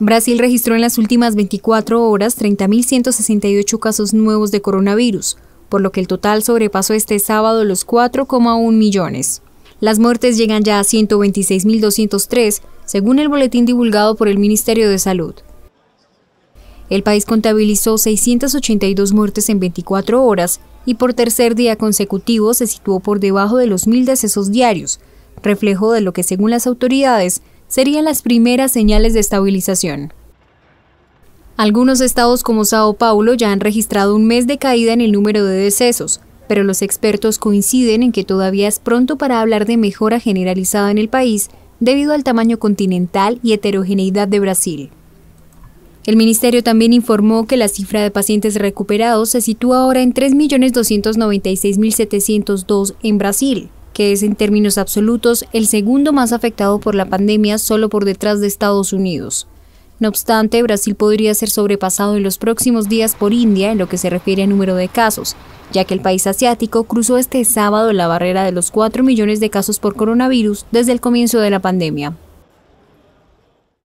Brasil registró en las últimas 24 horas 30.168 casos nuevos de coronavirus, por lo que el total sobrepasó este sábado los 4,1 millones. Las muertes llegan ya a 126.203, según el boletín divulgado por el Ministerio de Salud. El país contabilizó 682 muertes en 24 horas y por tercer día consecutivo se situó por debajo de los mil decesos diarios, reflejo de lo que según las autoridades serían las primeras señales de estabilización. Algunos estados como Sao Paulo ya han registrado un mes de caída en el número de decesos, pero los expertos coinciden en que todavía es pronto para hablar de mejora generalizada en el país debido al tamaño continental y heterogeneidad de Brasil. El ministerio también informó que la cifra de pacientes recuperados se sitúa ahora en 3.296.702 en Brasil, que es en términos absolutos el segundo más afectado por la pandemia solo por detrás de Estados Unidos. No obstante, Brasil podría ser sobrepasado en los próximos días por India en lo que se refiere a número de casos, ya que el país asiático cruzó este sábado la barrera de los 4 millones de casos por coronavirus desde el comienzo de la pandemia.